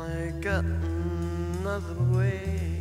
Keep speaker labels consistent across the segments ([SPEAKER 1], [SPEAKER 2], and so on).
[SPEAKER 1] I got another way.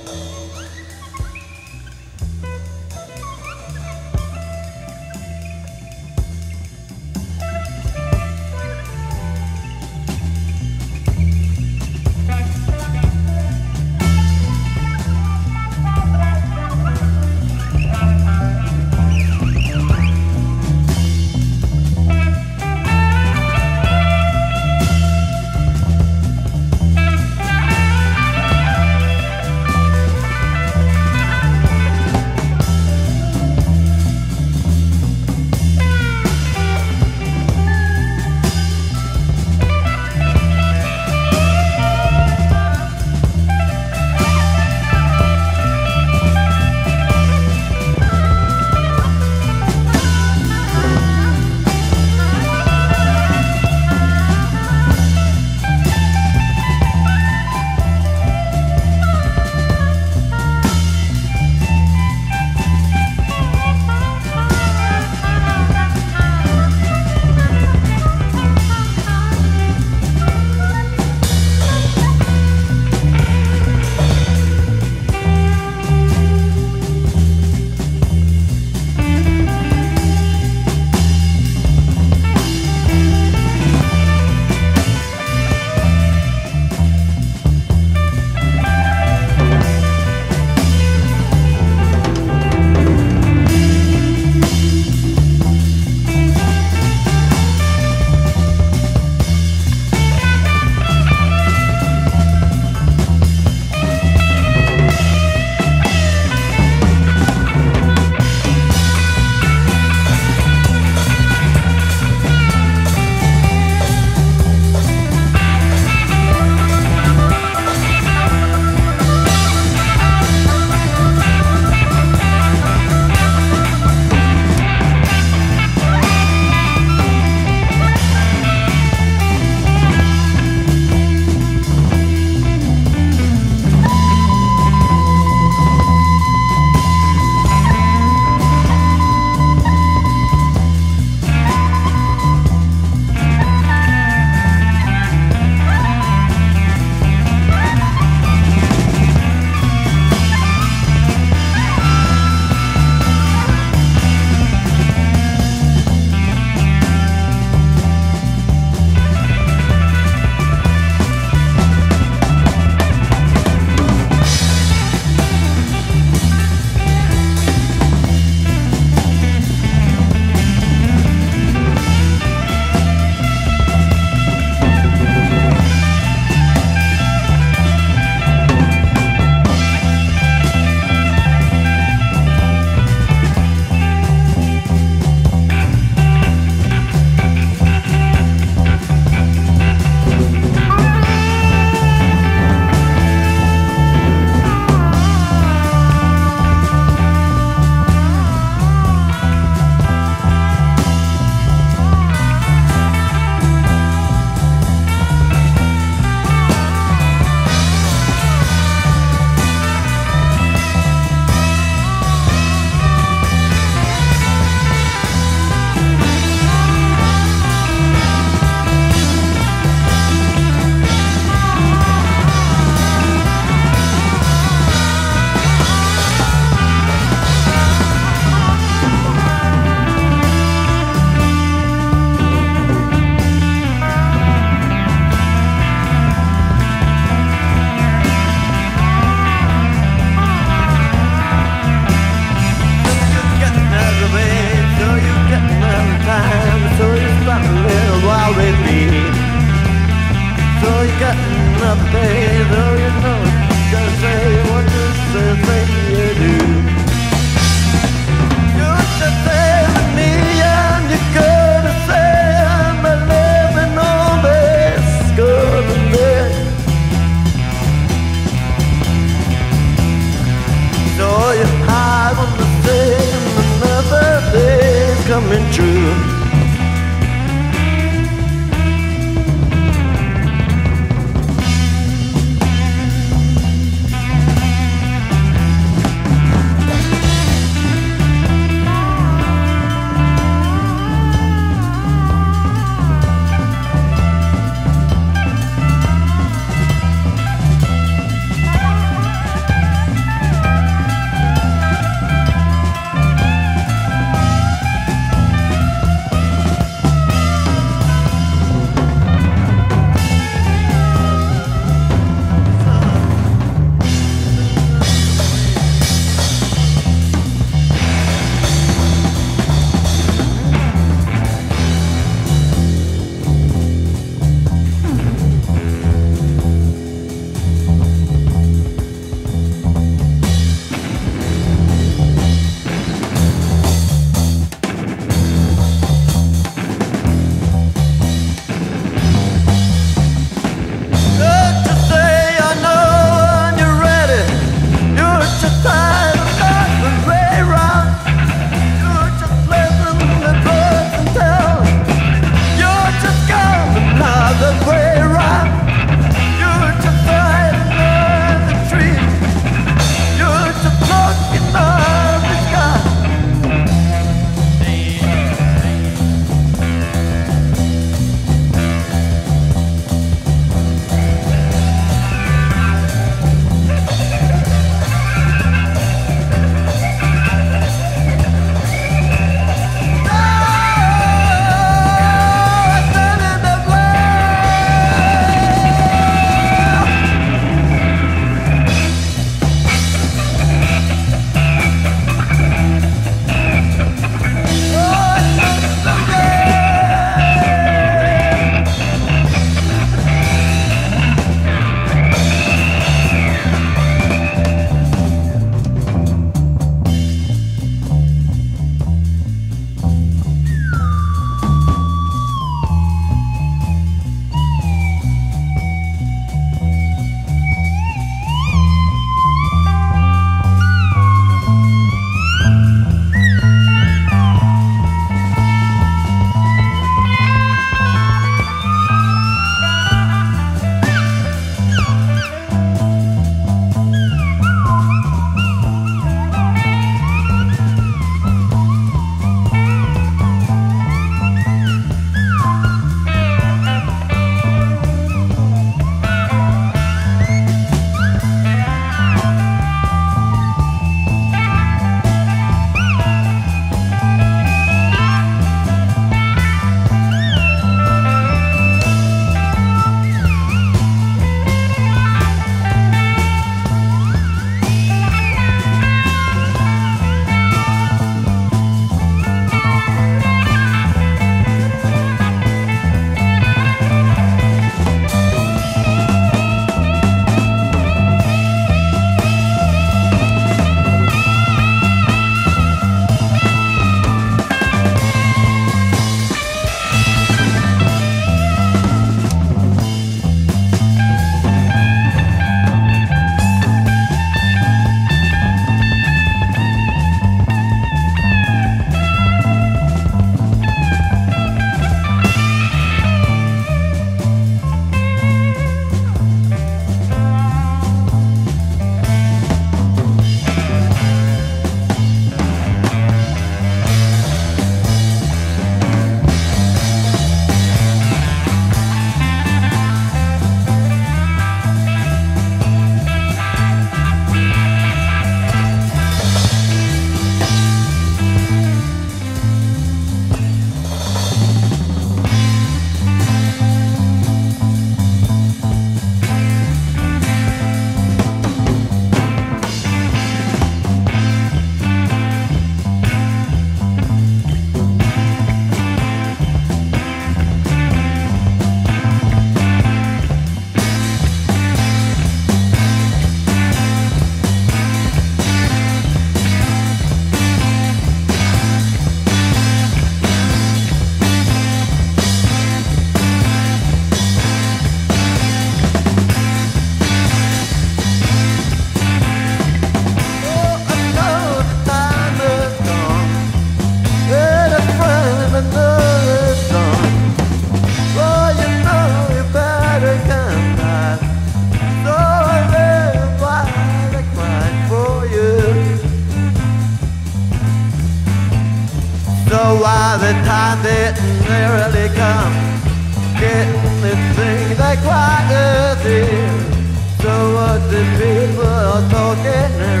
[SPEAKER 1] People talking